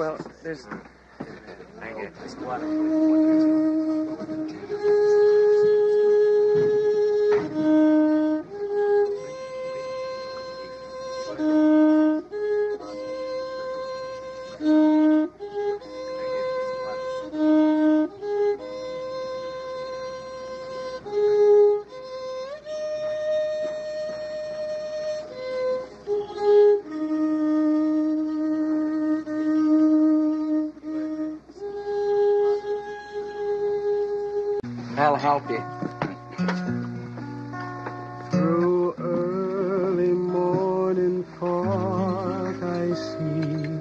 Well, there's. I get this. What? I'll help you. Through early morning fog, I see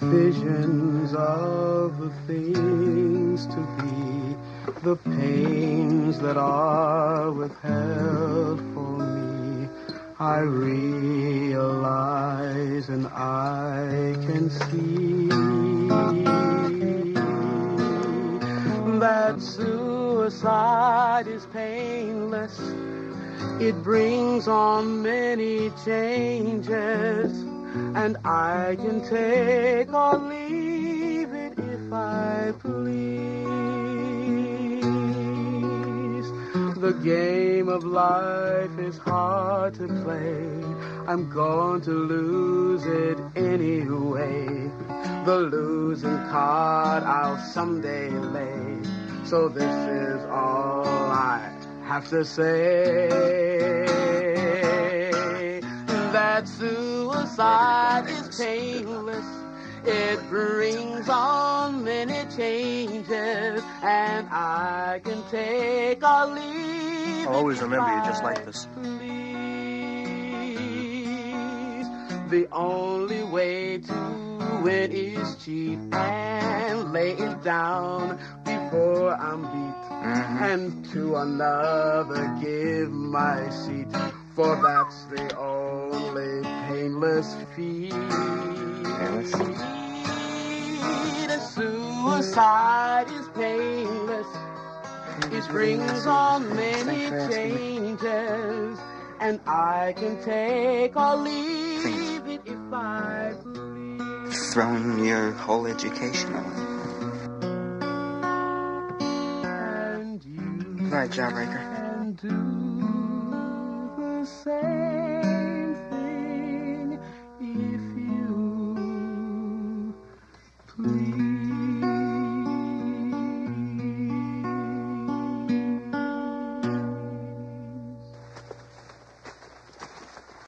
visions of the things to be, the pains that are withheld for me. I realize and I can see that suicide is painless. It brings on many changes, and I can take or leave it if I please. The game of life is hard to play. I'm going to lose it anyway. The losing card I'll someday lay. So this is all I have to say. That suicide is painless. It brings on many changes, and I can take or leave. I'll always remember you just like this. please. The only way to win is cheat and lay it down before I'm beat. And to another give my seat, for that's the only painless feat. Suicide is painless. It brings on many changes, and I can take or leave it if I please throwing your whole education away. Good night, Jawbreaker. Please.